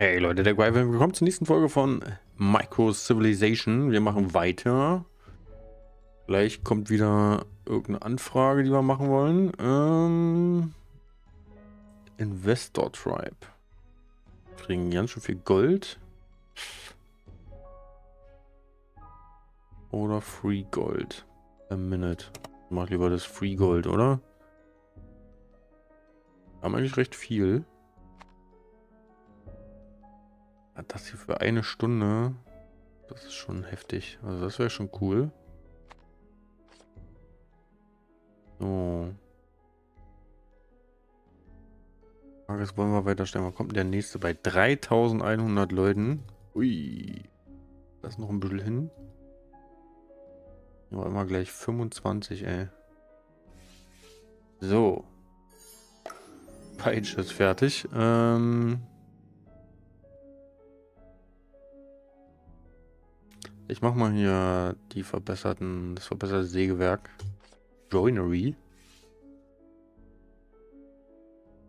Hey Leute, der Guy, willkommen zur nächsten Folge von Micro Civilization. Wir machen weiter. Gleich kommt wieder irgendeine Anfrage, die wir machen wollen. Ähm, Investor Tribe. Kriegen ganz schön viel Gold. Oder Free Gold. A minute. Mach lieber das Free Gold, oder? Haben eigentlich recht viel. Das hier für eine Stunde, das ist schon heftig. Also das wäre schon cool. So. Jetzt wollen wir weiterstellen. Wann kommt der nächste? Bei 3100 Leuten. Ui. Das ist noch ein bisschen hin. Aber immer gleich 25, ey. So. Page ist fertig. Ähm... Ich mach mal hier die verbesserten, das verbesserte Sägewerk. Joinery.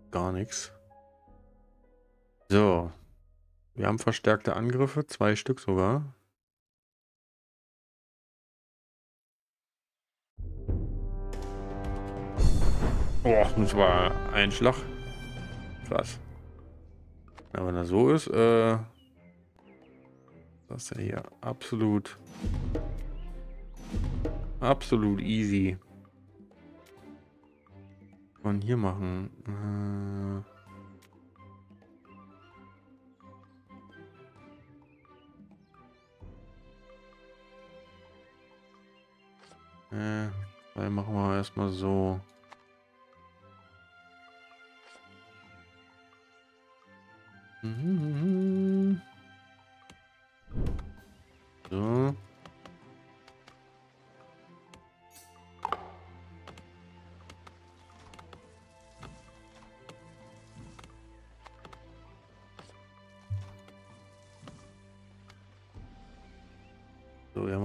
Gar nichts. So. Wir haben verstärkte Angriffe, zwei Stück sogar. Oh, das war ein Schlag. Krass. Ja, wenn das so ist, äh, das ist hier absolut, absolut easy. Von hier machen. Äh, äh, weil machen wir erstmal so. Mhm.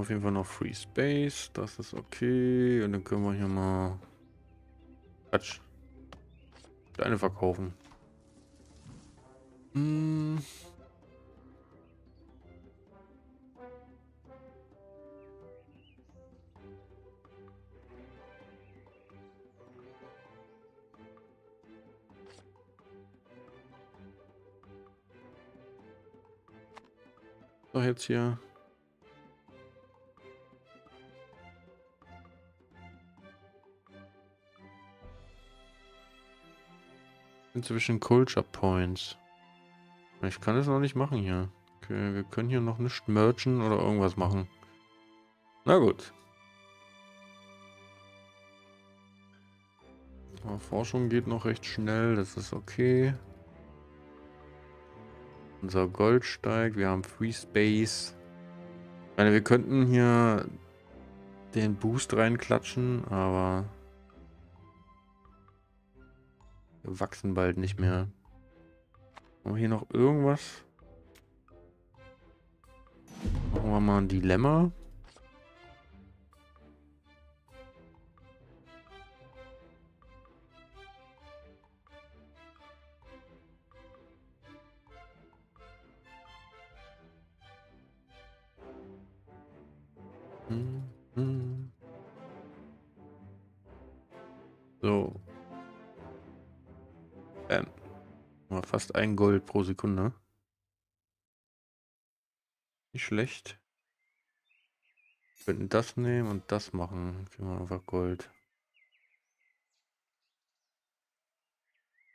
Auf jeden Fall noch Free Space. Das ist okay. Und dann können wir hier mal... Quatsch. Steine verkaufen. Hm... doch jetzt hier. Inzwischen Culture Points. Ich kann es noch nicht machen hier. Okay, wir können hier noch nicht merchen oder irgendwas machen. Na gut. Aber Forschung geht noch recht schnell, das ist okay. Unser Gold steigt. Wir haben Free Space. Ich meine, wir könnten hier den Boost reinklatschen, aber wachsen bald nicht mehr. Haben wir hier noch irgendwas? Machen wir mal ein Dilemma. So. Fast ein Gold pro Sekunde. Nicht schlecht. Wir könnten das nehmen und das machen. Kriegen wir einfach Gold.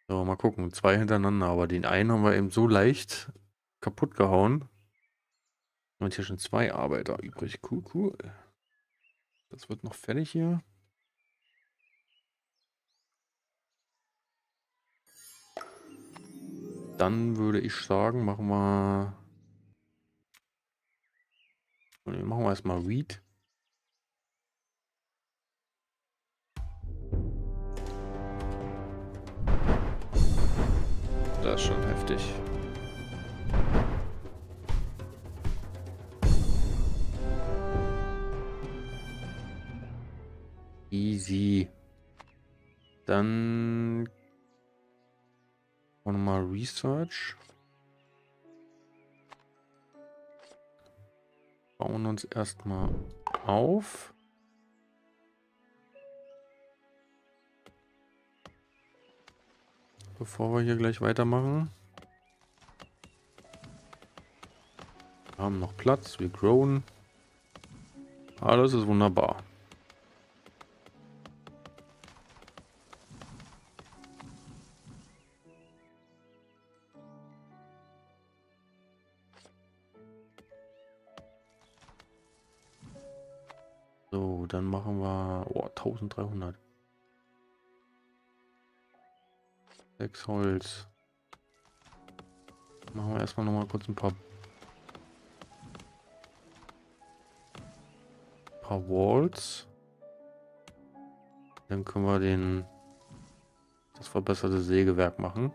So, mal gucken. Zwei hintereinander, aber den einen haben wir eben so leicht kaputt gehauen. Und hier schon zwei Arbeiter übrig. Cool, cool. Das wird noch fertig hier. Dann würde ich sagen, machen wir... Machen wir erstmal Read. Das ist schon heftig. Easy. Dann wir nochmal Research. Bauen uns erstmal auf. Bevor wir hier gleich weitermachen. Wir haben noch Platz, wir growen. Alles ist wunderbar. Dann machen wir oh, 1300. Sechs Holz. Machen wir erstmal noch mal kurz ein paar paar Walls. Dann können wir den das verbesserte Sägewerk machen.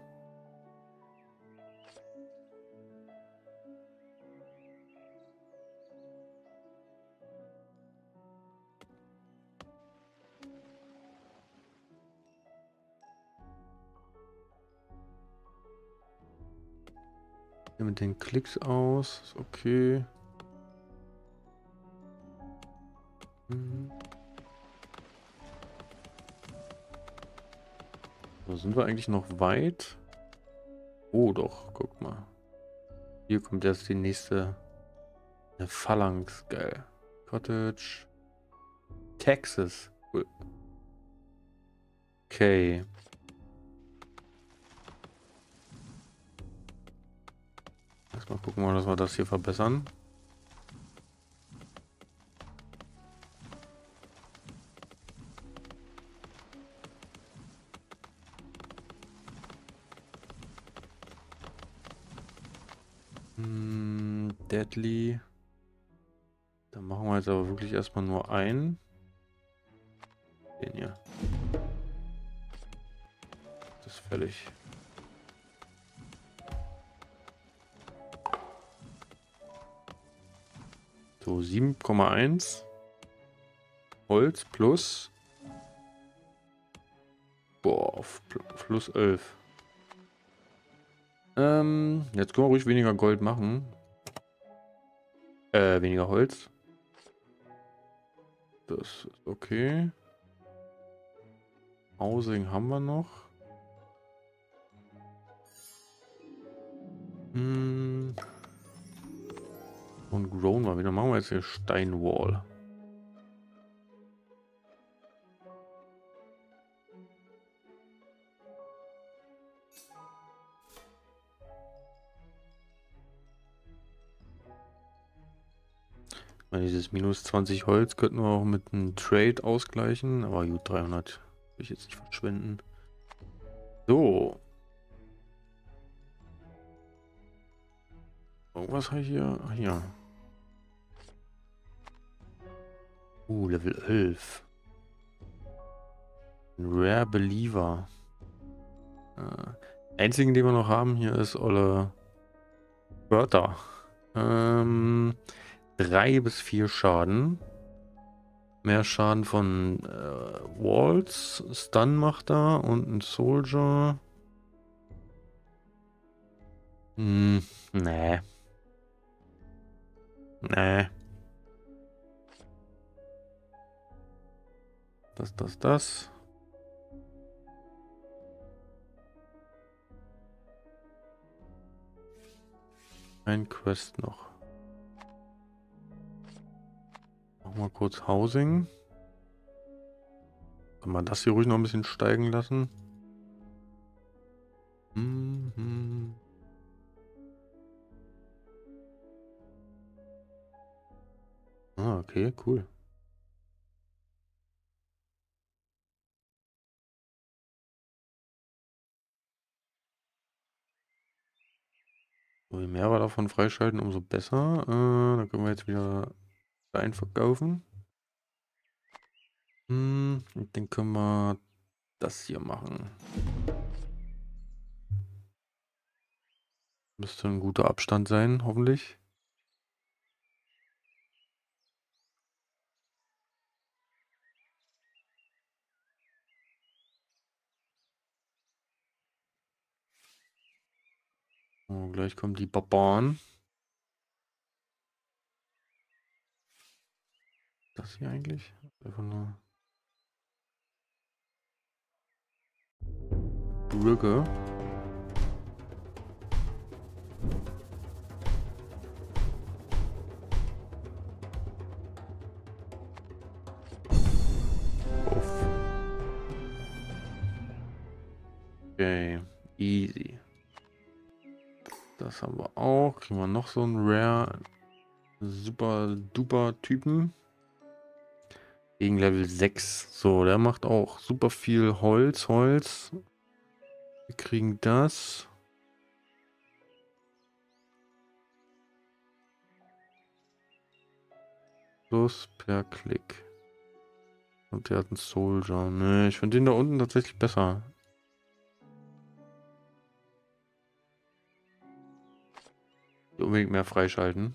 Hier mit den Klicks aus, ist okay. So, sind wir eigentlich noch weit? Oh doch, guck mal. Hier kommt erst die nächste eine Phalanx, geil. Cottage. Texas. Okay. Gucken wir, dass wir das hier verbessern. Deadly. Dann machen wir jetzt aber wirklich erstmal nur einen. Den hier. Das ist fällig. So, 7,1 Holz plus Boah, plus 11. Ähm, jetzt können wir ruhig weniger Gold machen. Äh, weniger Holz. Das ist okay. Housing haben wir noch. Grown mal wieder. Machen wir jetzt hier Steinwall. Dieses minus 20 Holz könnten wir auch mit einem Trade ausgleichen. Aber gut, 300 will ich jetzt nicht verschwenden. So. Irgendwas habe ich hier? Ach ja. Uh, Level 11. Ein Rare Believer. Äh, einzigen, den wir noch haben hier ist Olle Wörter. Ähm, drei bis vier Schaden. Mehr Schaden von äh, Walls. Stun macht er und ein Soldier. Hm, nee. Nee. Das, das, das. Ein Quest noch. Machen wir kurz Housing. Kann man das hier ruhig noch ein bisschen steigen lassen? Mhm. Ah, okay, cool. Je mehr wir davon freischalten, umso besser. Äh, dann können wir jetzt wieder Stein verkaufen. Hm, dann können wir das hier machen. Müsste ein guter Abstand sein, hoffentlich. Oh, gleich kommen die Barbaren. das hier eigentlich? Einfach nur... Brücke. Okay, easy. Haben wir auch. Kriegen wir noch so einen Rare super duper Typen. Gegen Level 6. So, der macht auch super viel Holz, Holz. Wir kriegen das. Plus per Klick. Und der hat einen Soldier. Ne, ich finde den da unten tatsächlich besser. Unbedingt mehr freischalten.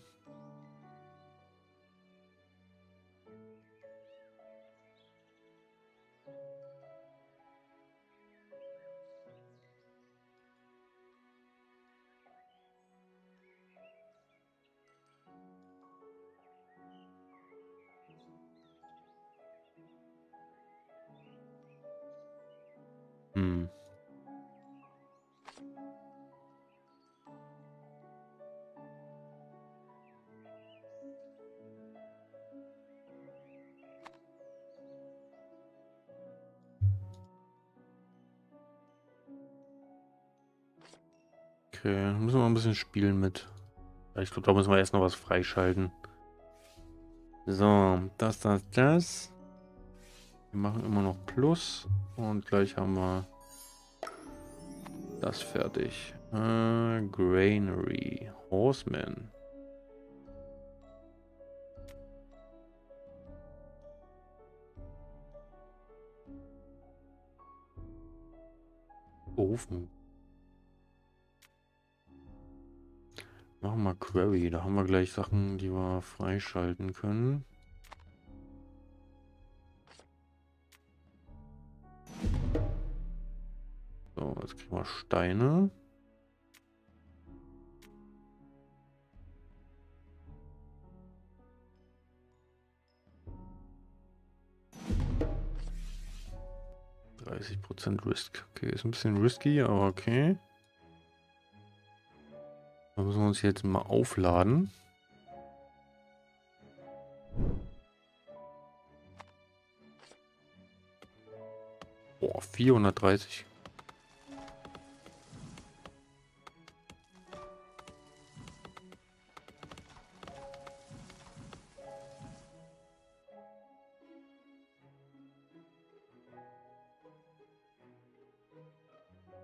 Ein bisschen spielen mit. Ich glaube, da müssen wir erst noch was freischalten. So, das, das, das. Wir machen immer noch Plus. Und gleich haben wir das fertig. Äh, Granary. Horseman. Ofen. Machen wir Query. Da haben wir gleich Sachen, die wir freischalten können. So, jetzt kriegen wir Steine. Prozent Risk. Okay, ist ein bisschen risky, aber okay. Da müssen wir uns jetzt mal aufladen. Boah, 430.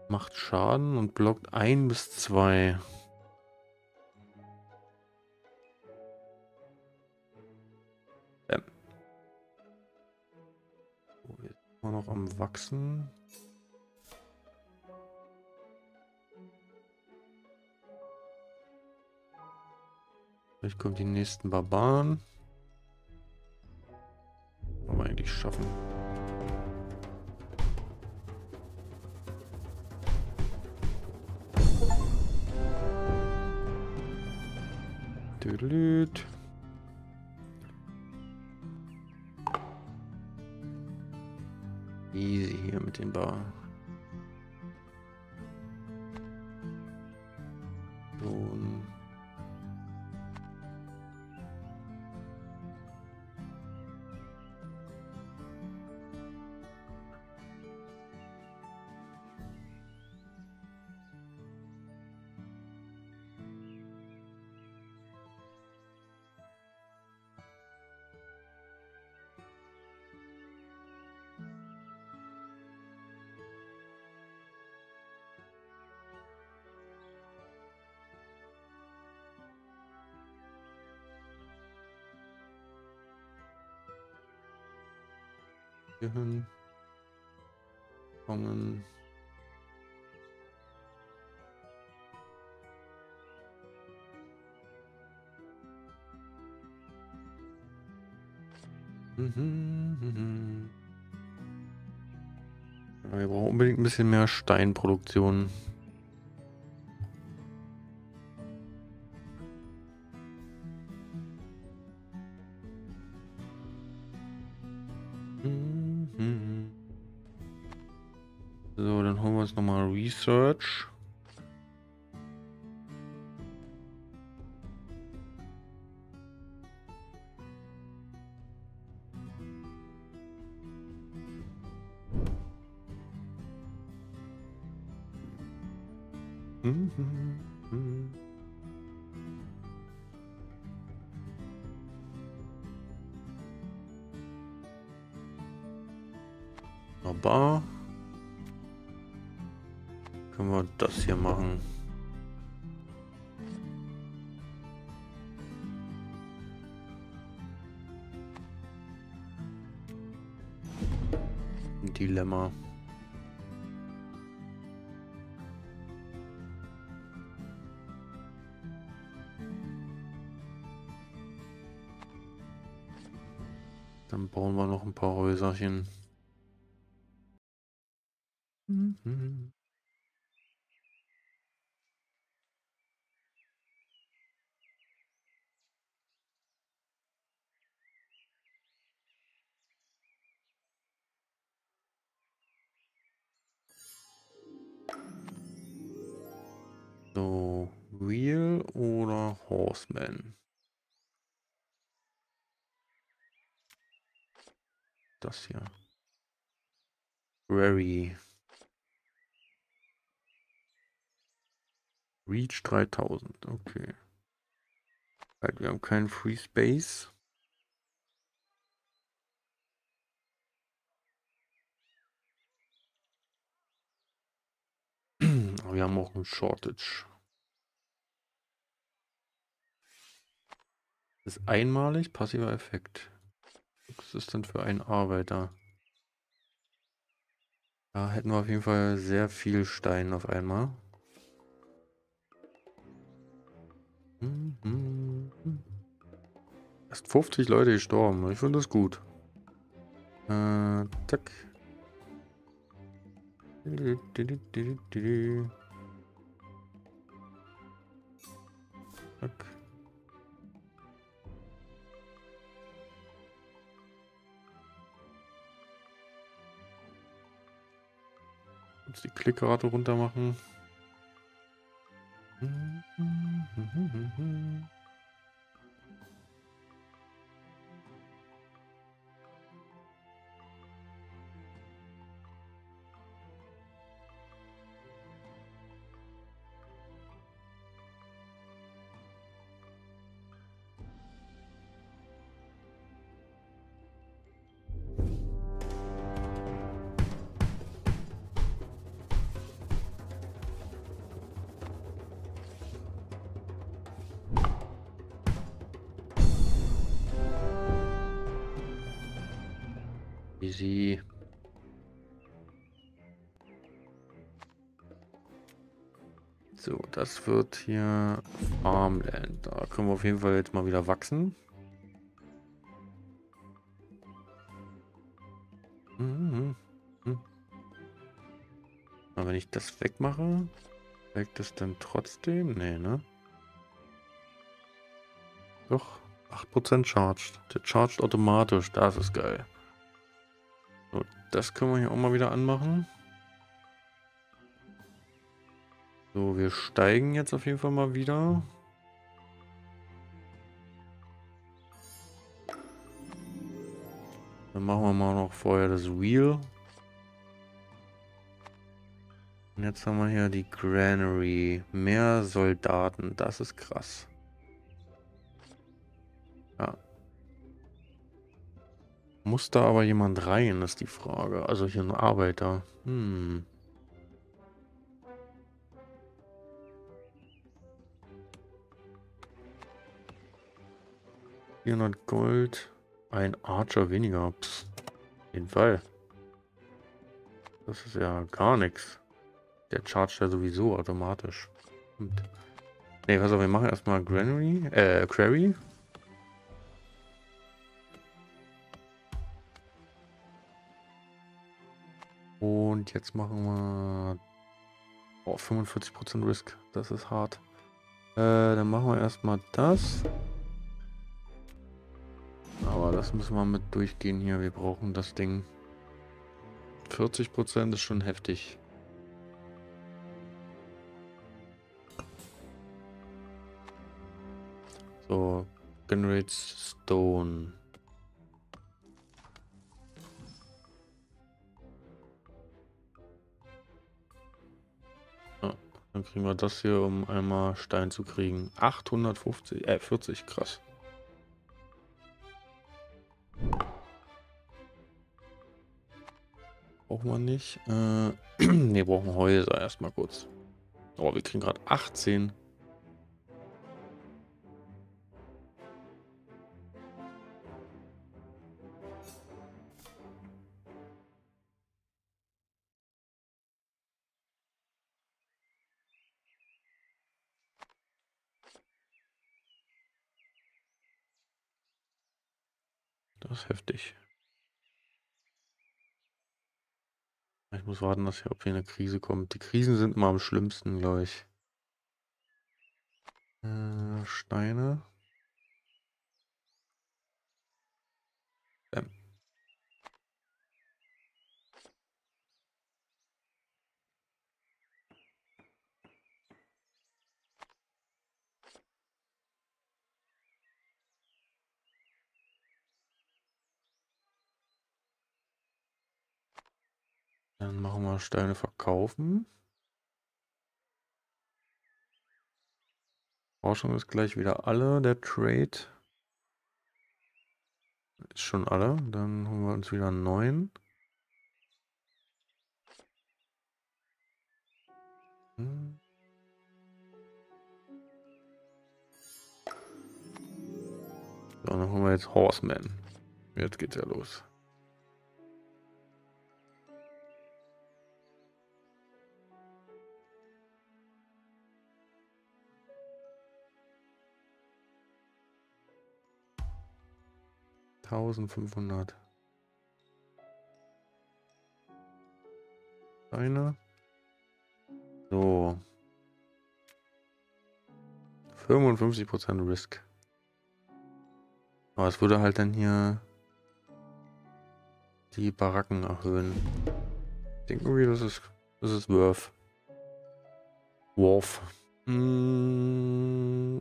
Macht Schaden und blockt ein bis zwei. Noch am Wachsen. Vielleicht kommen die nächsten Barbaren. Wir eigentlich schaffen. Düdelüt. Easy hier mit dem Bau. Hier. Kommen. Mhm, mhm. Ja, wir brauchen unbedingt ein bisschen mehr Steinproduktion. Dilemma. Dann bauen wir noch ein paar Häuserchen. Mhm. Horseman? Das hier. Very. Reach 3000, okay. Halt, wir haben keinen Free Space. wir haben auch ein Shortage. Das ist einmalig, passiver Effekt. Was ist denn für ein Arbeiter? Da hätten wir auf jeden Fall sehr viel Stein auf einmal. Erst 50 Leute gestorben. Ich finde das gut. Äh, zack. Zack. Jetzt die Klickrate runter machen. Easy. So, das wird hier Farmland. Da können wir auf jeden Fall jetzt mal wieder wachsen. Mhm. Mhm. Aber wenn ich das wegmache, wirkt das dann trotzdem? Nee, ne? Doch, 8% charged. Der charged automatisch, das ist geil. Das können wir hier auch mal wieder anmachen. So, wir steigen jetzt auf jeden Fall mal wieder. Dann machen wir mal noch vorher das Wheel. Und jetzt haben wir hier die Granary. Mehr Soldaten, das ist krass. Ja, muss da aber jemand rein, ist die Frage. Also hier ein Arbeiter. Hm. Vierhundert Gold. Ein Archer weniger. Psst. Auf jeden Fall. Das ist ja gar nichts. Der chargt ja sowieso automatisch. Ne, pass auf, wir machen erstmal Granary, äh, Query. Und jetzt machen wir oh, 45% Risk. Das ist hart. Äh, dann machen wir erstmal das. Aber das müssen wir mit durchgehen hier. Wir brauchen das Ding. 40% ist schon heftig. So, generates Stone. Dann kriegen wir das hier, um einmal Stein zu kriegen. 850, äh, 40, krass. Brauchen wir nicht. Äh, ne, brauchen Häuser erstmal kurz. Oh, wir kriegen gerade 18. heftig. Ich muss warten, dass hier, ob hier eine Krise kommt. Die Krisen sind immer am schlimmsten, glaube ich. Äh, Steine. Dann machen wir Steine verkaufen. Forschung ist gleich wieder alle. Der Trade ist schon alle. Dann holen wir uns wieder einen neuen. Dann holen wir jetzt Horseman. Jetzt geht's ja los. 1500. Eine. So. 55% Risk. Aber es würde halt dann hier die Baracken erhöhen. Denken wir, das ist, das ist Worth. Worth. Mm.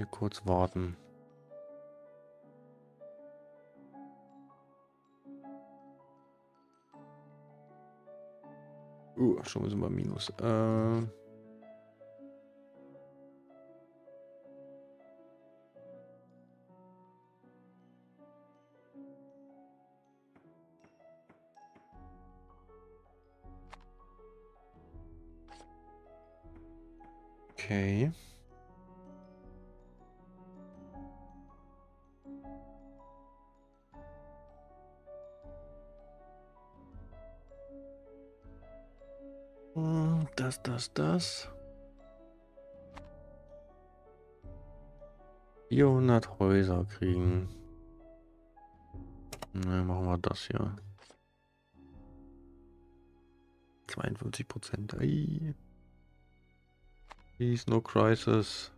Hier kurz warten. Uh, schon sind wir minus. Äh Okay. Das, das, das. 400 Häuser kriegen. Ne, machen wir das hier. 52 Prozent. Please, no crisis.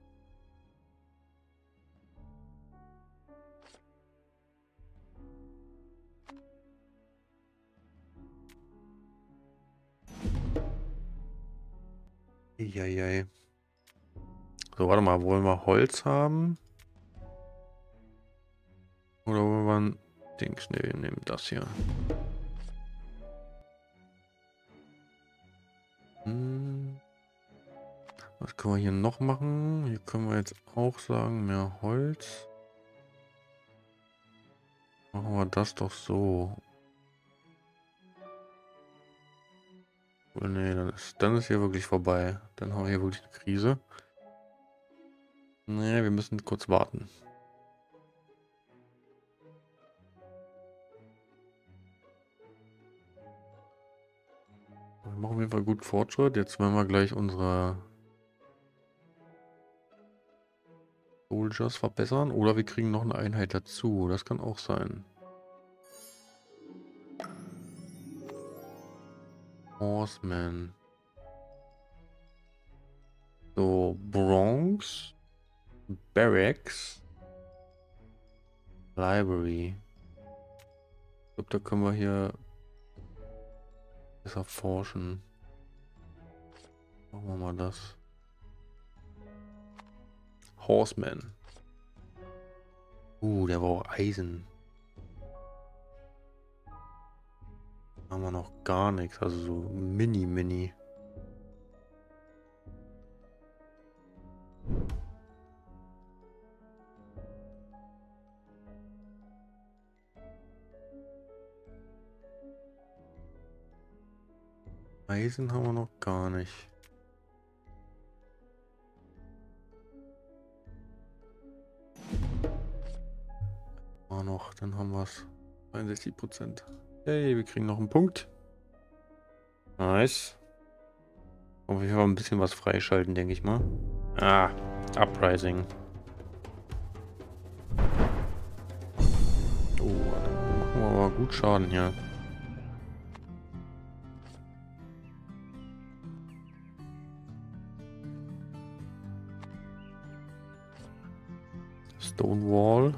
Eieiei. So, warte mal, wollen wir Holz haben? Oder wollen wir ein Dings? Ne, wir nehmen das hier. Hm. Was können wir hier noch machen? Hier können wir jetzt auch sagen, mehr Holz. Machen wir das doch so. Oh, nee, dann ist, dann ist hier wirklich vorbei. Dann haben wir hier wirklich eine Krise. Nee, wir müssen kurz warten. Wir machen auf jeden Fall gut Fortschritt. Jetzt werden wir gleich unsere Soldiers verbessern. Oder wir kriegen noch eine Einheit dazu. Das kann auch sein. Horseman. So, Bronx. Barracks. Library. Ich glaube, da können wir hier besser forschen. Machen wir mal das. Horseman. Uh, der war auch Eisen. Haben wir noch gar nichts, also so mini, mini. Eisen haben wir noch gar nicht. War noch, dann haben wir es. 61 Prozent. Hey, wir kriegen noch einen Punkt. Nice. Auf jeden Fall ein bisschen was freischalten, denke ich mal. Ah, Uprising. Oh, dann machen wir aber gut Schaden hier. Stonewall.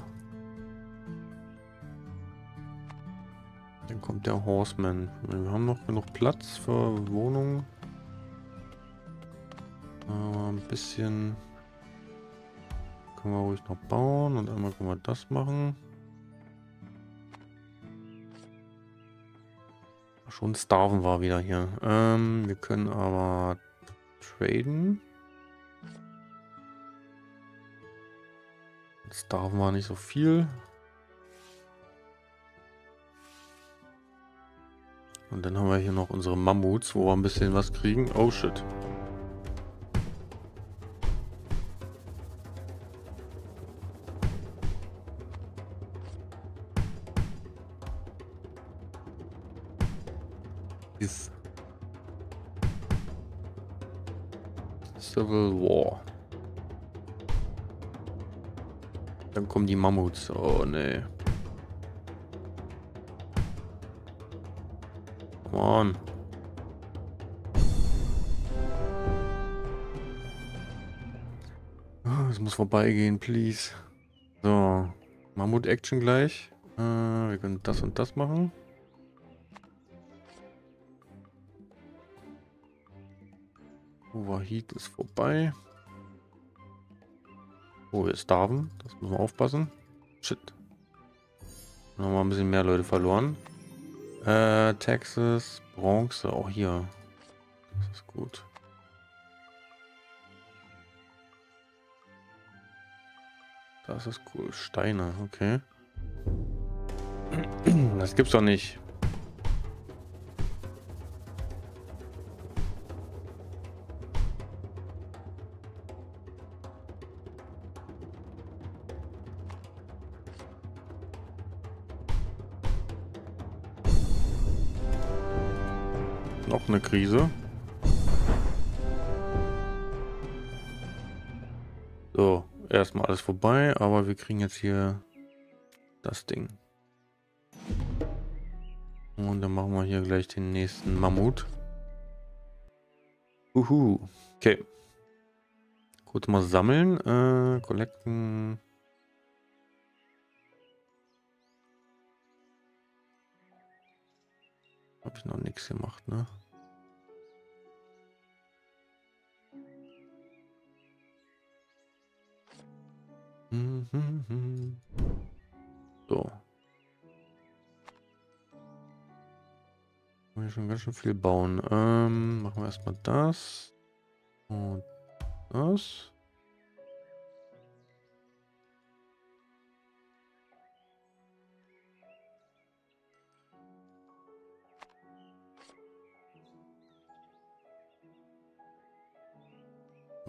Dann kommt der Horseman. Wir haben noch genug Platz für Wohnungen. Aber ein bisschen können wir ruhig noch bauen und einmal können wir das machen. Schon starven war wieder hier. Ähm, wir können aber traden. Starven war nicht so viel. Und dann haben wir hier noch unsere Mammuts, wo wir ein bisschen was kriegen. Oh shit. Civil War. Dann kommen die Mammuts. Oh nee. On. Ah, es muss vorbeigehen, please. So. Mammut-Action gleich. Äh, wir können das und das machen. Overheat ist vorbei. Oh, wir starven. Das müssen wir aufpassen. Shit. Nochmal ein bisschen mehr Leute verloren. Äh, Texas, Bronze, auch hier. Das ist gut. Das ist cool. Steine, okay. Das gibt's doch nicht. Eine Krise. So, erstmal alles vorbei, aber wir kriegen jetzt hier das Ding. Und dann machen wir hier gleich den nächsten Mammut. Uhu. Okay. Kurz mal sammeln. Äh, collecten. Habe ich noch nichts gemacht, ne? So. Wir schon ganz schön viel bauen. Ähm, machen wir erstmal das. Und das.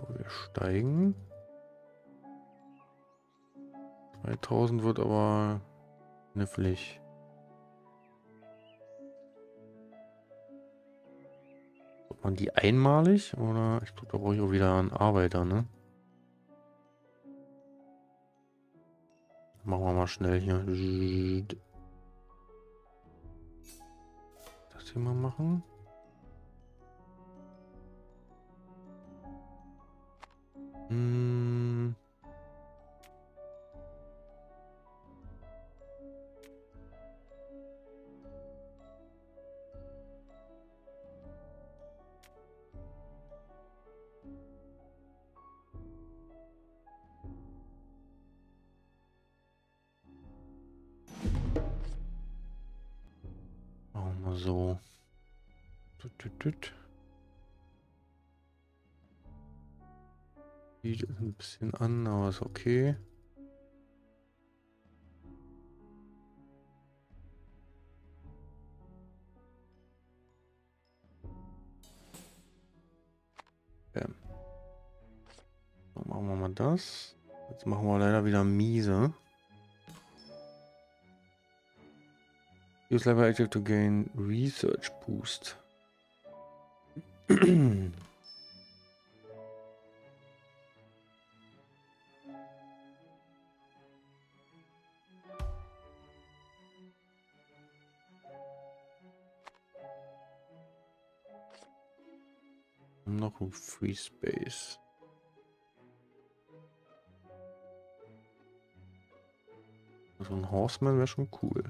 Wir steigen. 3000 wird aber knifflig. Ob man die einmalig oder ich glaube, da brauche ich auch wieder einen Arbeiter, ne? Machen wir mal schnell hier. Das hier mal machen. Hm. So. Sieht ein bisschen an, aber ist okay. Bam. So, machen wir mal das. Jetzt machen wir leider wieder miese. Use level active to gain research boost. noch ein Free Space. So ein Horseman wäre schon cool.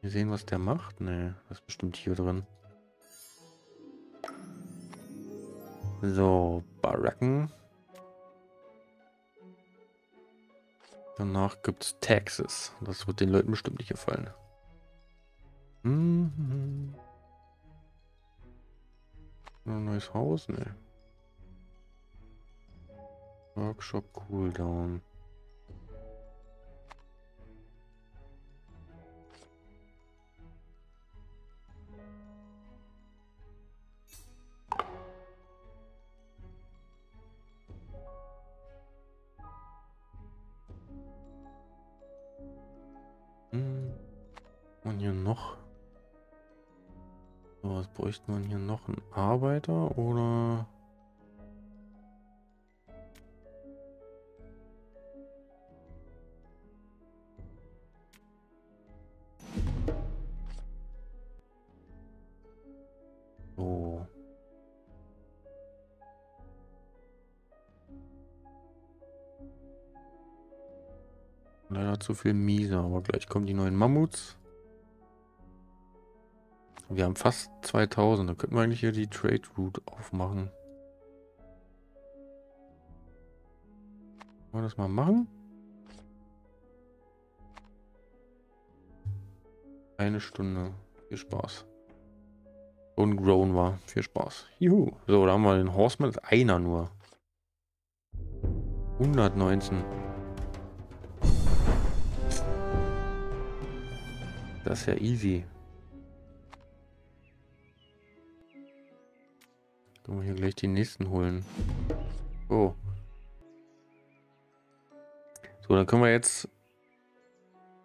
Wir sehen, was der macht. Ne, das ist bestimmt hier drin. So, Baracken. Danach gibt es Taxes. Das wird den Leuten bestimmt nicht gefallen. Mhm. Ein neues Haus? Ne. Workshop Cooldown. Hier noch. Was bräuchte man hier noch? Ein Arbeiter oder... So. Leider zu viel Miese, aber gleich kommen die neuen Mammuts. Wir haben fast 2000. Da könnten wir eigentlich hier die Trade Route aufmachen. Wollen wir das mal machen? Eine Stunde. Viel Spaß. Und grown war. Viel Spaß. Juhu. So, da haben wir den Horseman. Einer nur. 119. Das ist ja easy. Können wir hier gleich die nächsten holen. Oh. So, dann können wir jetzt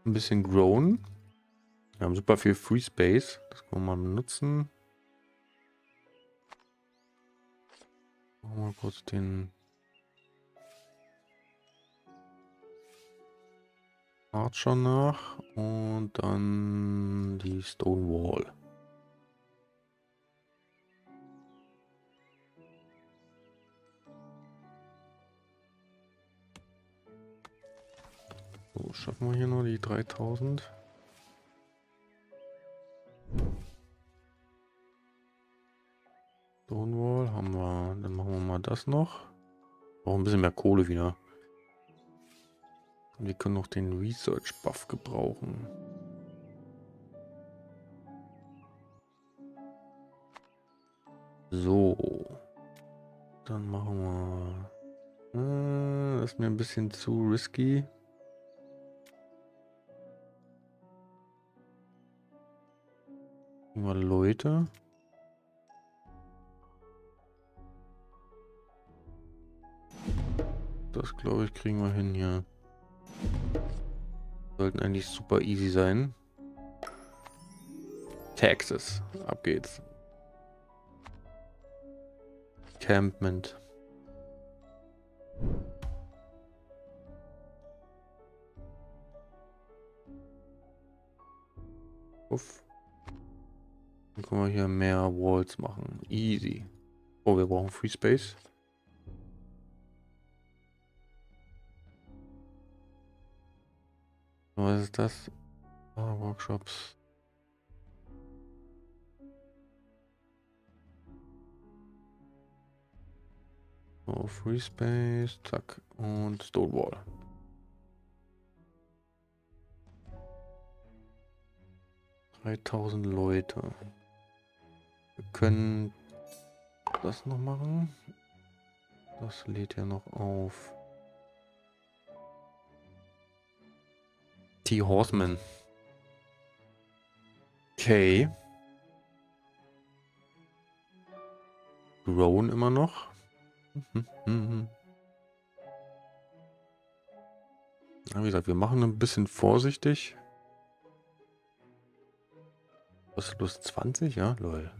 ein bisschen grown. Wir haben super viel Free Space. Das können wir mal benutzen. Machen wir kurz den Archer nach und dann die Stone Wall. So, schaffen wir hier nur die 3000. Stonewall haben wir. Dann machen wir mal das noch. Brauchen ein bisschen mehr Kohle wieder. Und wir können noch den Research Buff gebrauchen. So. Dann machen wir... Äh, das ist mir ein bisschen zu risky. Mal Leute. Das glaube ich kriegen wir hin hier. Sollten eigentlich super easy sein. Texas. Ab geht's. Campment. Uff. Dann können wir hier mehr Walls machen. Easy. Oh, wir brauchen Free Space. Was ist das? Ah, Workshops. So, Free Space, zack, und Stonewall. 3000 Leute. Wir können das noch machen. Das lädt ja noch auf. T. Horseman. Okay. Grown immer noch. Ja, wie gesagt, wir machen ein bisschen vorsichtig. Was ist plus 20? Ja, lol.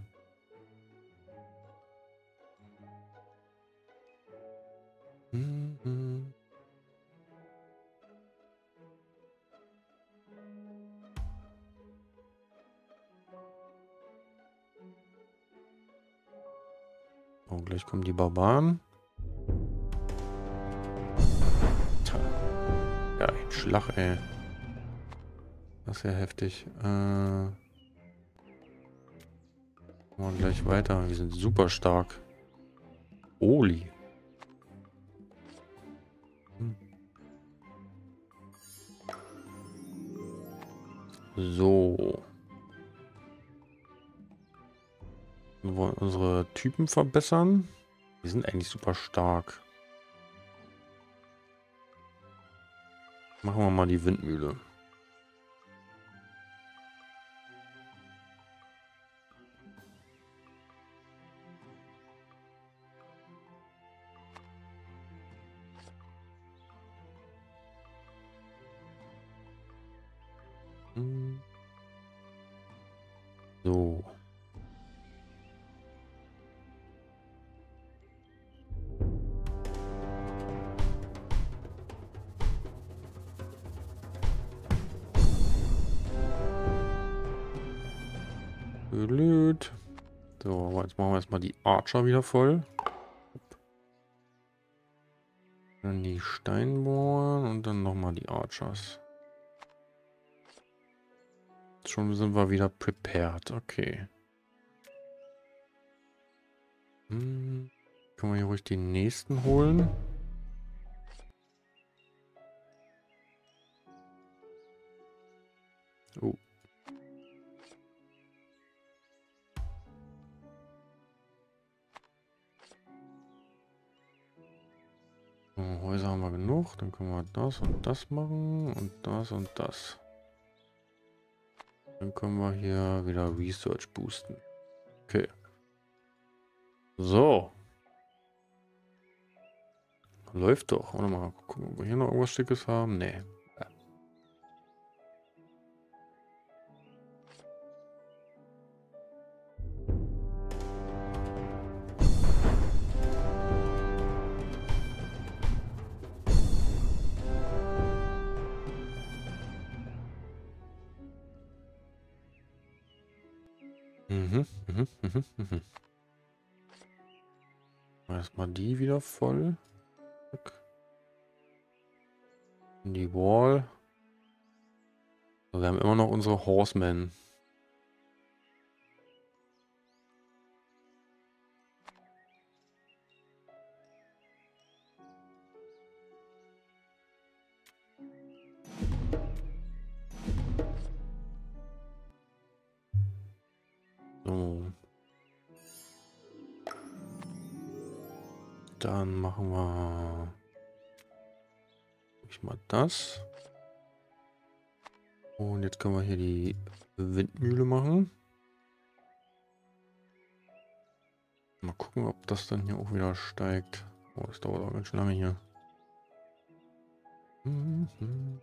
Oh, gleich kommen die Barbaren. Ja, ein Schlag, ey. Das ist ja heftig. Äh, machen gleich weiter. Wir sind super stark. Oli. So. Wir wollen unsere Typen verbessern. Die sind eigentlich super stark. Machen wir mal die Windmühle. Archer wieder voll. Dann die Steinbohren und dann nochmal die Archers. Schon sind wir wieder prepared. Okay. Hm. Können wir hier ruhig die nächsten holen? Oh. So, Häuser haben wir genug. Dann können wir das und das machen und das und das. Dann können wir hier wieder Research boosten. Okay. So. Läuft doch. Warte mal, gucken, ob wir hier noch irgendwas Schickes haben. Nee. Mhm, mhm. Erstmal die wieder voll. In die Wall. wir haben immer noch unsere Horsemen. So. Dann machen wir ich mal das. Und jetzt können wir hier die Windmühle machen. Mal gucken, ob das dann hier auch wieder steigt. Oh, das dauert auch ganz schön lange hier. Mhm.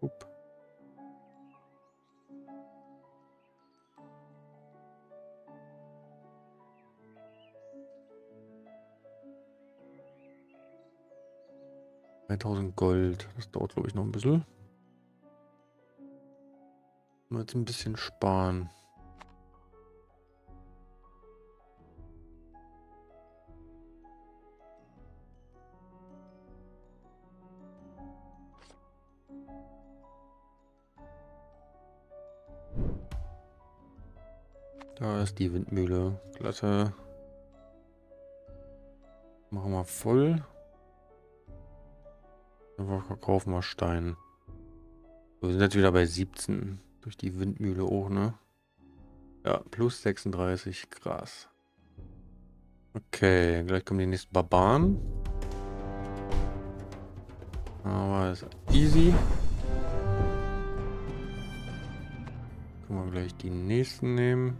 Upp. 3000 Gold. Das dauert, glaube ich, noch ein bisschen. Mal jetzt ein bisschen sparen. Da ist die Windmühle. Klasse. Machen wir voll. Wir verkaufen mal Stein. Wir sind jetzt wieder bei 17. Durch die Windmühle auch, ne? Ja, plus 36. Krass. Okay, gleich kommen die nächsten Barbaren. Aber ist easy. Können wir gleich die nächsten nehmen.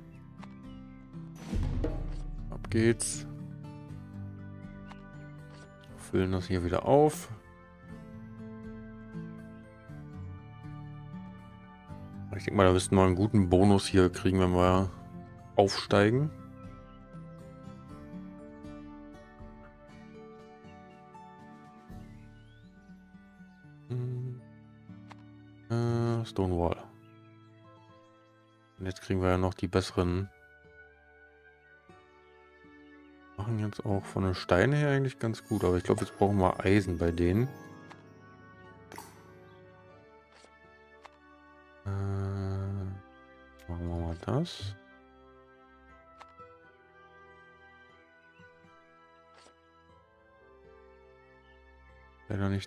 Ab geht's. Füllen das hier wieder auf. Ich denke mal, da müssten wir einen guten Bonus hier kriegen, wenn wir aufsteigen. Hm. Äh, Stonewall. Und jetzt kriegen wir ja noch die besseren. Machen jetzt auch von den Steinen her eigentlich ganz gut, aber ich glaube, jetzt brauchen wir Eisen bei denen.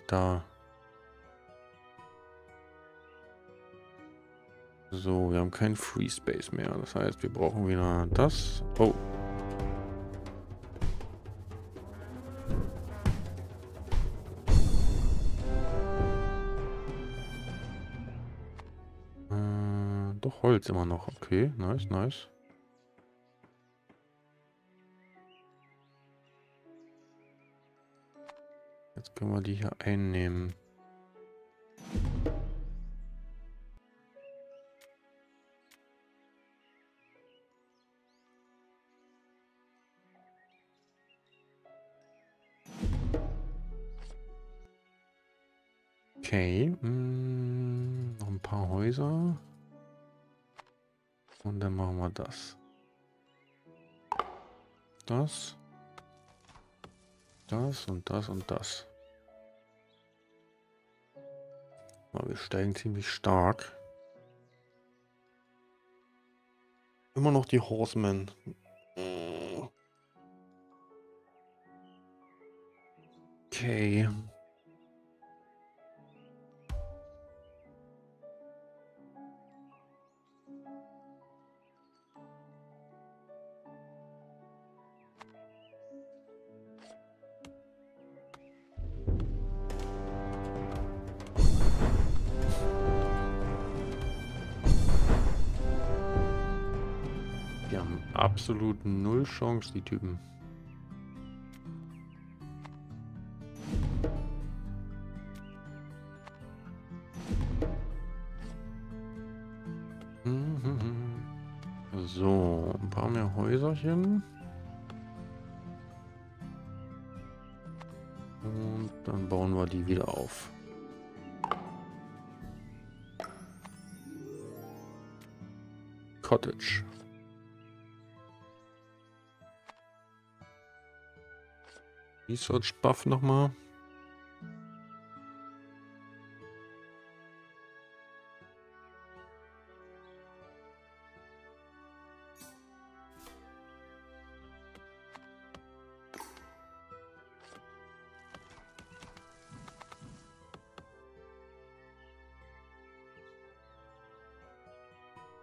Da. So, wir haben keinen Free Space mehr. Das heißt, wir brauchen wieder das. Oh. doch Holz immer noch. Okay, nice, nice. Jetzt können wir die hier einnehmen. Okay, mm, noch ein paar Häuser. Und dann machen wir das. Das. Das und das und das. Aber wir steigen ziemlich stark. Immer noch die Horsemen. Okay. Absolut null Chance, die Typen. So, ein paar mehr Häuserchen. Und dann bauen wir die wieder auf. Cottage. Research Buff nochmal.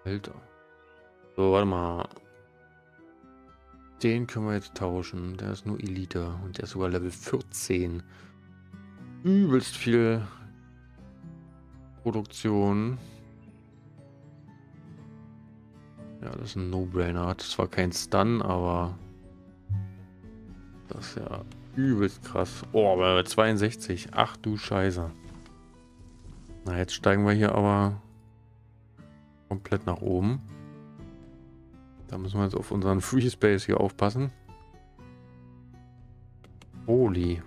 Alter. So, warte mal. Den können wir jetzt tauschen. Der ist nur Elite und der ist sogar Level 14. Übelst viel Produktion. Ja, das ist ein No-Brainer. Hat zwar kein Stun, aber das ist ja übelst krass. Oh, aber 62. Ach du Scheiße. Na, jetzt steigen wir hier aber komplett nach oben. Da müssen wir jetzt auf unseren Free Space hier aufpassen. Holy.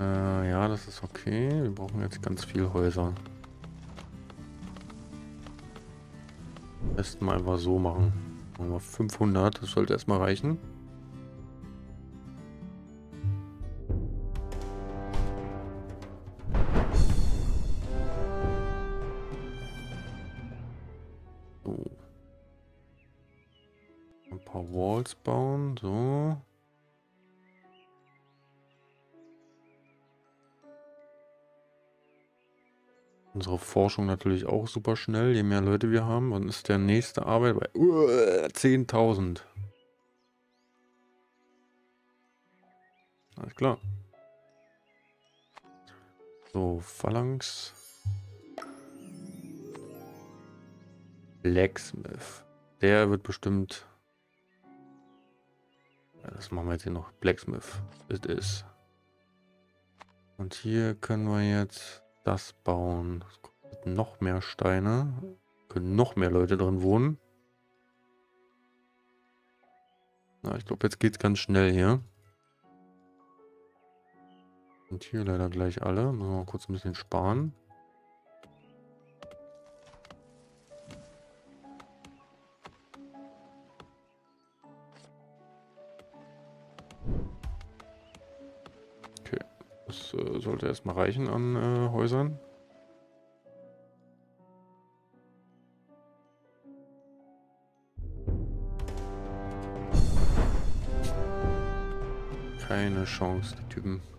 Äh, ja, das ist okay. Wir brauchen jetzt ganz viel Häuser. Am besten einfach so machen. Machen wir 500, das sollte erstmal reichen. Forschung natürlich auch super schnell, je mehr Leute wir haben. Wann ist der nächste Arbeit bei uh, 10.000? Alles klar. So, Phalanx. Blacksmith. Der wird bestimmt... Das machen wir jetzt hier noch. Blacksmith. It is. Und hier können wir jetzt das bauen. Das noch mehr Steine. Können noch mehr Leute drin wohnen. Na, ich glaube, jetzt geht es ganz schnell hier. Und hier leider gleich alle. Müssen wir mal kurz ein bisschen sparen. Das äh, sollte erstmal reichen an äh, Häusern. Chance, die Typen.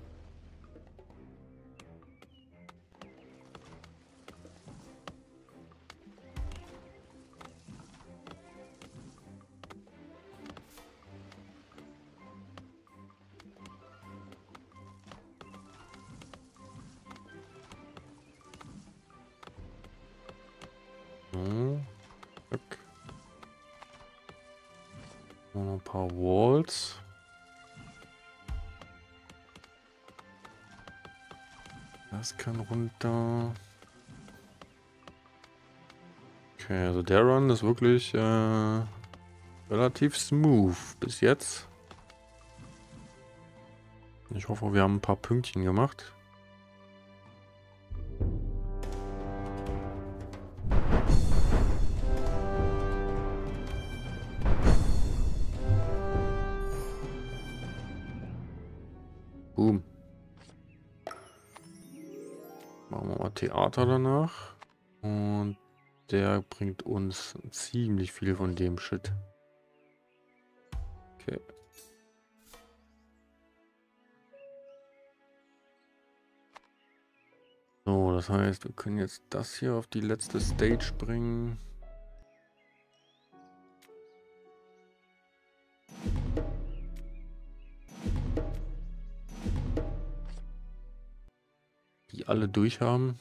Runter. Okay, also der Run ist wirklich äh, relativ smooth bis jetzt. Ich hoffe, wir haben ein paar Pünktchen gemacht. Theater danach. Und der bringt uns ziemlich viel von dem Shit. Okay. So, das heißt, wir können jetzt das hier auf die letzte Stage bringen. Die alle durch haben.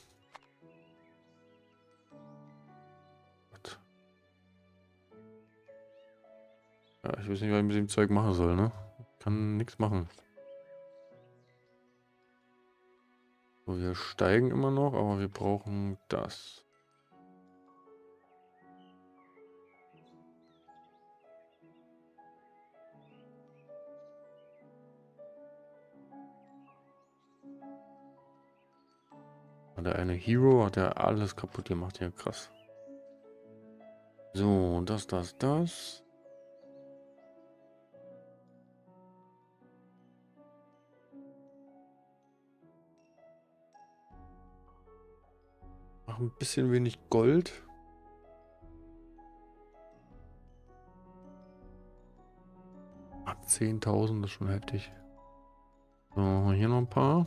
Ja, ich weiß nicht, was ich mit dem Zeug machen soll, ne? Kann nichts machen. So, wir steigen immer noch, aber wir brauchen das. Der eine Hero hat ja alles kaputt gemacht hier, krass. So, das, das, das. Noch ein bisschen wenig Gold. Ab 10.000 ist schon heftig. So, hier noch ein paar.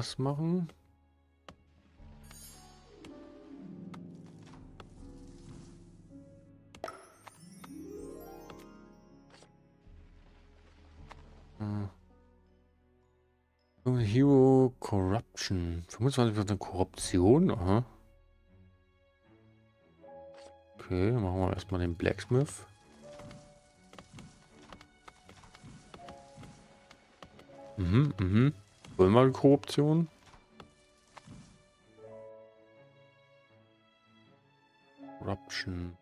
Das machen. Hm. Hero Corruption. 25% Korruption. Aha. Okay, machen wir erstmal den Blacksmith. Mhm, mhm. Wollen wir Korruption? Corruption.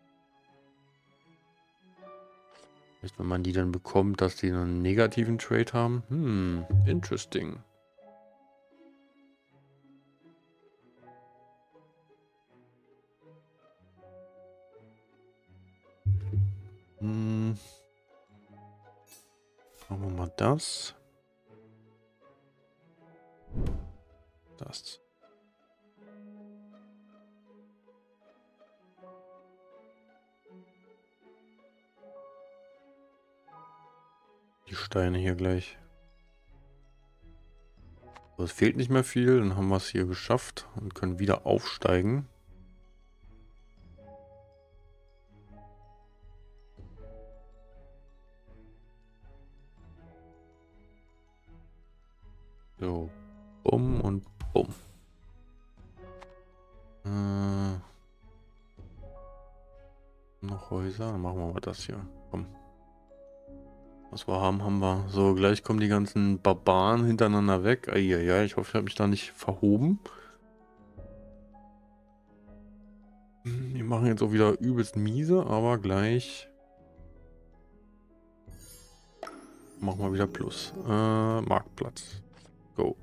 Vielleicht, wenn man die dann bekommt, dass die einen negativen Trade haben. Hm, interesting. Hm. Machen wir mal das. Das. Die Steine hier gleich. So, es fehlt nicht mehr viel, dann haben wir es hier geschafft und können wieder aufsteigen. So, bumm und bumm. Äh, noch Häuser, dann machen wir mal das hier. Komm. Was wir haben, haben wir. So, gleich kommen die ganzen Barbaren hintereinander weg. Ja, ich hoffe, ich habe mich da nicht verhoben. Die machen jetzt auch wieder übelst miese, aber gleich machen wir wieder Plus. Äh, Marktplatz. Go.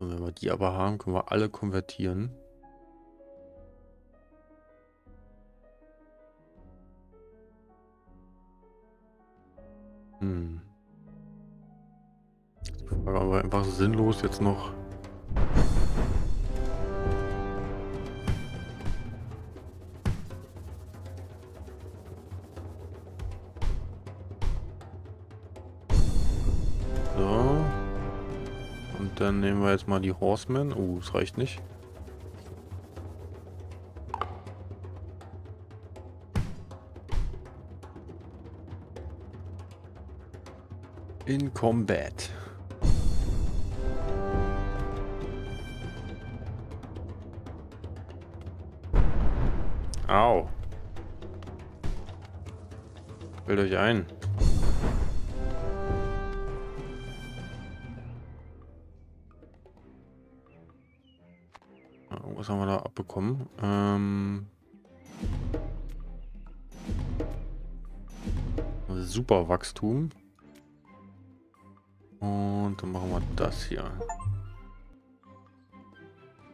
Wenn wir die aber haben, können wir alle konvertieren. Hm. Die Frage aber einfach sinnlos jetzt noch Dann nehmen wir jetzt mal die Horsemen. Oh, es reicht nicht. In Combat. Au. Bildet euch ein. Was haben wir da abbekommen? Ähm super Wachstum. Und dann machen wir das hier.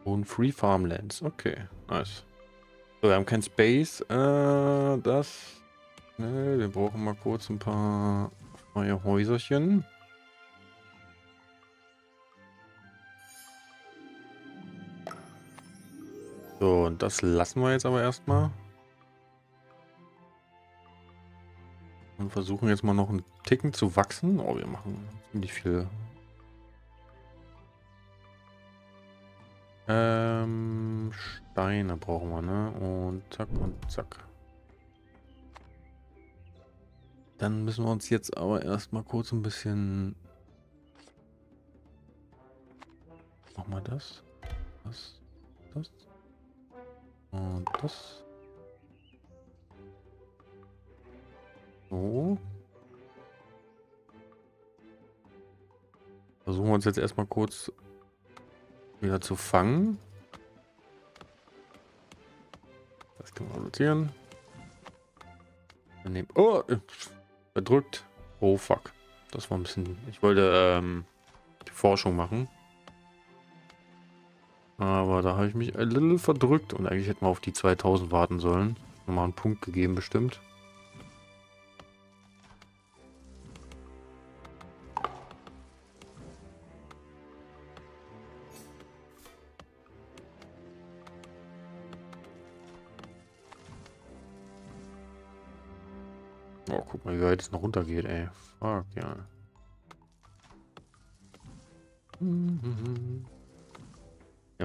Und Free Farmlands. Okay, nice. So, wir haben kein Space. Äh, das. Ne, wir brauchen mal kurz ein paar freie Häuserchen. So, und das lassen wir jetzt aber erstmal. Und versuchen jetzt mal noch einen Ticken zu wachsen. Oh, wir machen ziemlich viel. Ähm, Steine brauchen wir, ne? Und zack und zack. Dann müssen wir uns jetzt aber erstmal kurz ein bisschen... Machen wir das. Das. Das. Und das. So. Versuchen wir uns jetzt erstmal kurz wieder zu fangen. Das können wir notieren. Nehmen. Oh, verdrückt. Oh fuck. Das war ein bisschen. Ich wollte ähm, die Forschung machen. Aber da habe ich mich ein little verdrückt und eigentlich hätten wir auf die 2000 warten sollen. Nochmal einen Punkt gegeben bestimmt. Oh, guck mal, wie weit es noch runter geht, ey. Fuck, ja. Mhm.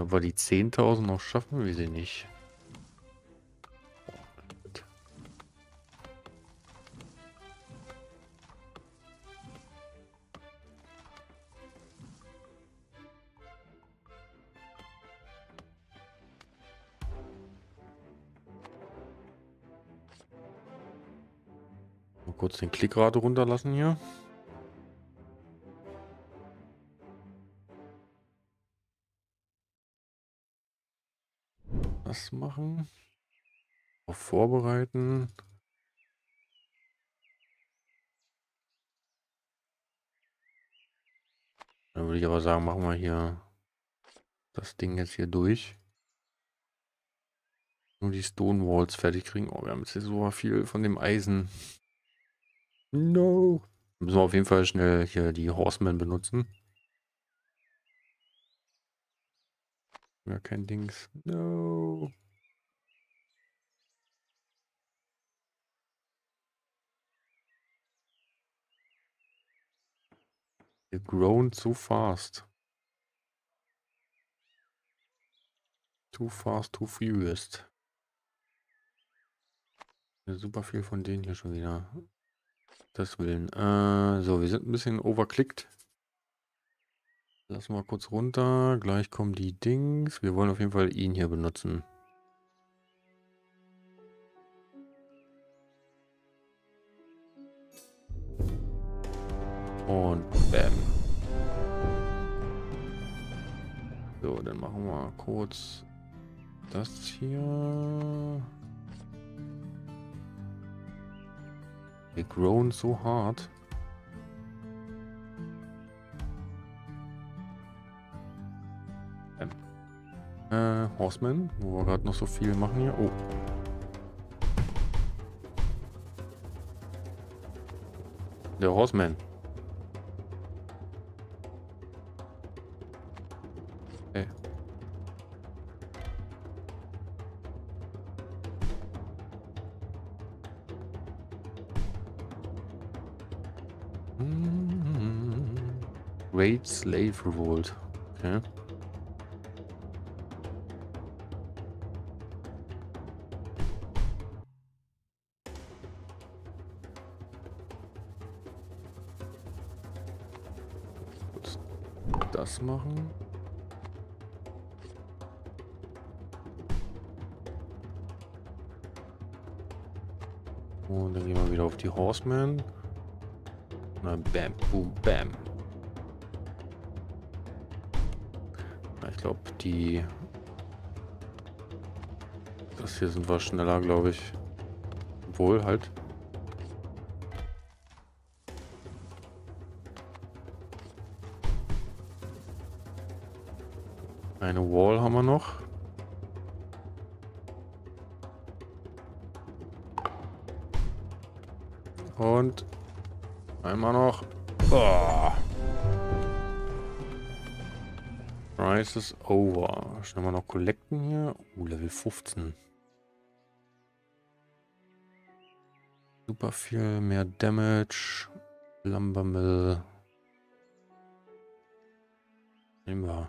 Ja, aber die 10.000 noch schaffen wir sie nicht. Mal kurz den Klickrate runterlassen hier. Machen. Auf vorbereiten. Dann würde ich aber sagen, machen wir hier das Ding jetzt hier durch. Nur die Stone Walls fertig kriegen. Oh, wir haben jetzt hier so viel von dem Eisen. No. Müssen wir auf jeden Fall schnell hier die Horsemen benutzen. Ja, kein Dings. No. You've grown so fast. Too fast, too furious. Super viel von denen hier schon wieder. Das Willen. Äh, so, wir sind ein bisschen overclickt. Lassen wir kurz runter. Gleich kommen die Dings. Wir wollen auf jeden Fall ihn hier benutzen. Und bam. So, dann machen wir kurz das hier. We grown so. Ähm. Äh, Horseman, wo wir gerade noch so viel machen hier. Oh. Der Horseman. Revolt. Okay. das machen. Und dann gehen wir wieder auf die Horsemen. Na, bam, boom, bam. Glaube, die... Das hier sind wir schneller, glaube ich. Wohl halt. Price is over. Schnell mal noch collecten hier. Uh, Level 15. Super viel mehr Damage. Lumbermill. Nehmen wir.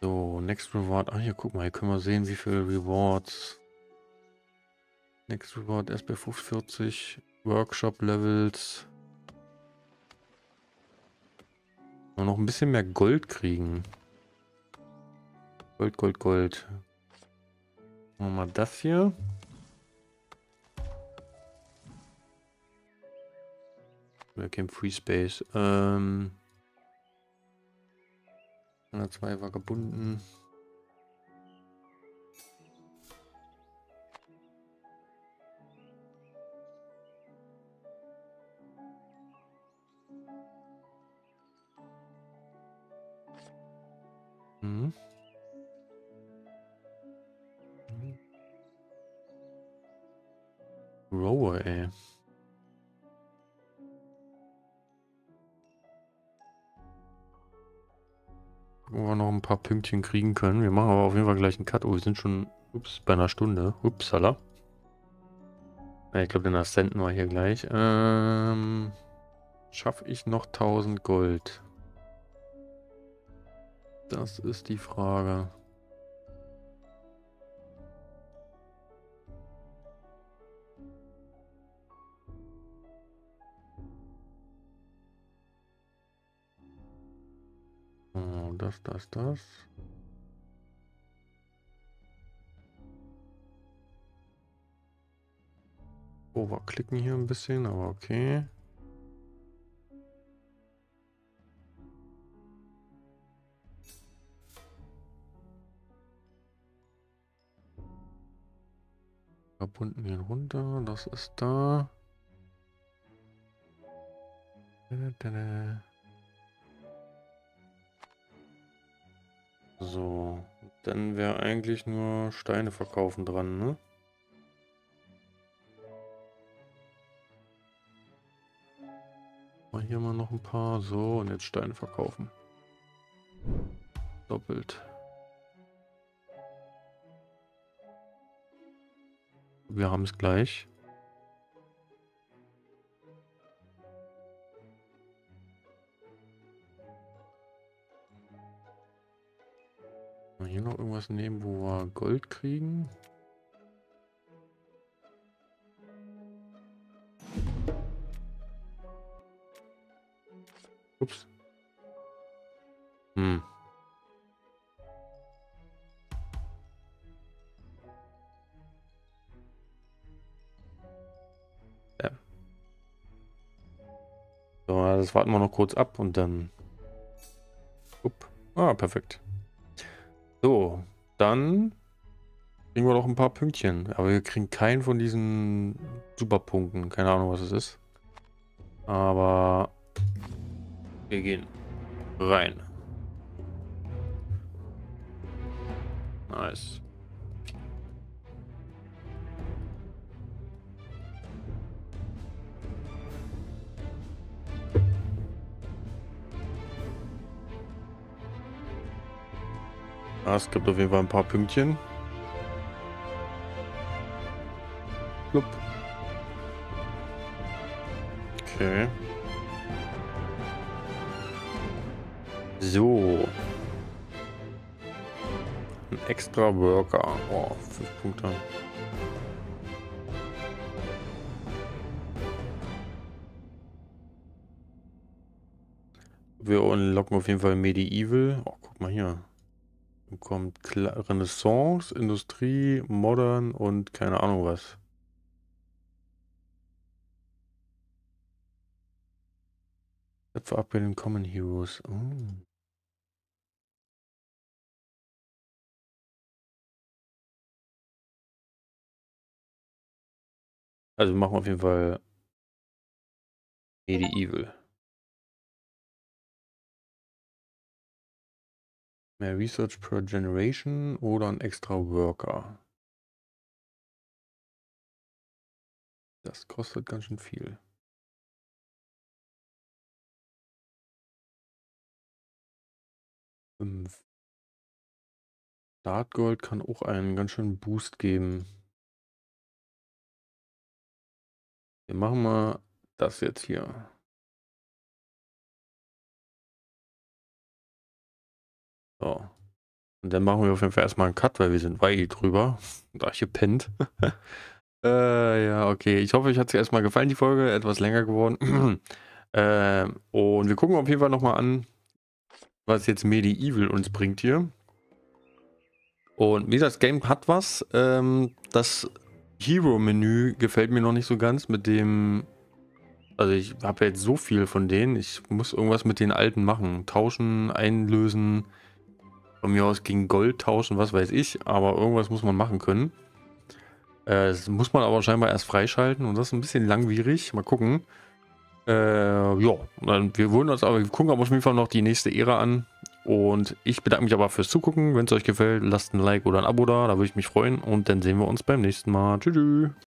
So, Next Reward. Ah, hier, guck mal, hier können wir sehen, wie viele Rewards. Next Reward erst bei 45. Workshop-Levels. noch ein bisschen mehr Gold kriegen. Gold, Gold, Gold. Machen wir mal das hier. Welcome Free Space. Ähm. 102 Vagabunden. Mhm. Grower, ey. Gucken, wir noch ein paar Pünktchen kriegen können. Wir machen aber auf jeden Fall gleich einen Cut. Oh, wir sind schon ups, bei einer Stunde. Upsala. Ja, ich glaube, den Ascenten wir hier gleich. Ähm, Schaffe ich noch 1000 Gold? Das ist die Frage. Oh, das, das, das. Overklicken hier ein bisschen, aber okay. Verbunden gehen runter. Das ist da. So, dann wäre eigentlich nur Steine verkaufen dran, ne? Mal hier mal noch ein paar. So, und jetzt Steine verkaufen. Doppelt. Wir haben es gleich. Hier noch irgendwas nehmen, wo wir Gold kriegen. Ups. Hm. Das warten wir noch kurz ab und dann... Upp. Ah, perfekt. So, dann kriegen wir noch ein paar Pünktchen. Aber wir kriegen keinen von diesen Superpunkten. Keine Ahnung, was es ist. Aber wir gehen rein. Nice. Ah, es gibt auf jeden Fall ein paar Pünktchen. Plupp. Okay. So. Ein extra Worker. Oh, fünf Punkte. Wir unlocken auf jeden Fall Medieval. Oh, guck mal hier. Kommt Renaissance, Industrie, Modern und keine Ahnung was. Set for upgrading common heroes. Oh. Also machen wir auf jeden Fall Medieval. Mehr Research per Generation oder ein extra Worker. Das kostet ganz schön viel. Fünf. Startgold kann auch einen ganz schönen Boost geben. Wir machen mal das jetzt hier. So. Und dann machen wir auf jeden Fall erstmal einen Cut, weil wir sind weit drüber. Da ich gepennt. äh, ja, okay. Ich hoffe, euch hat es erstmal gefallen, die Folge. Etwas länger geworden. äh, und wir gucken auf jeden Fall nochmal an, was jetzt Medieval uns bringt hier. Und wie gesagt, das Game hat was. Ähm, das Hero-Menü gefällt mir noch nicht so ganz mit dem... Also ich habe jetzt so viel von denen. Ich muss irgendwas mit den alten machen. Tauschen, einlösen. Von mir aus gegen Gold tauschen, was weiß ich. Aber irgendwas muss man machen können. Äh, das muss man aber scheinbar erst freischalten. Und das ist ein bisschen langwierig. Mal gucken. Äh, ja, wir wollen uns aber, wir gucken auf jeden Fall noch die nächste Ära an. Und ich bedanke mich aber fürs Zugucken. Wenn es euch gefällt, lasst ein Like oder ein Abo da, da würde ich mich freuen. Und dann sehen wir uns beim nächsten Mal. Tschüss.